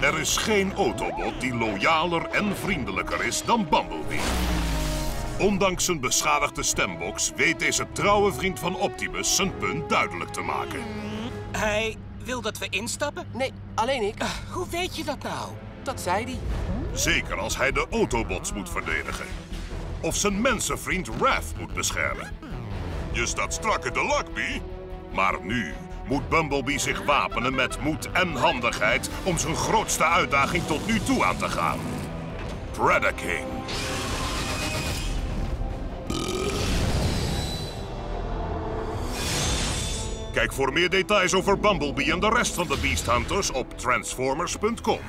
Er is geen Autobot die loyaler en vriendelijker is dan Bumblebee. Ondanks zijn beschadigde stembox weet deze trouwe vriend van Optimus zijn punt duidelijk te maken. Hij wil dat we instappen? Nee, alleen ik. Hoe weet je dat nou? Dat zei hij. Zeker als hij de Autobots moet verdedigen. Of zijn mensenvriend Raph moet beschermen. Je staat strak in de lak, Bee. Maar nu moet Bumblebee zich wapenen met moed en handigheid om zijn grootste uitdaging tot nu toe aan te gaan. Predaking. Kijk voor meer details over Bumblebee en de rest van de Beast Hunters op transformers.com.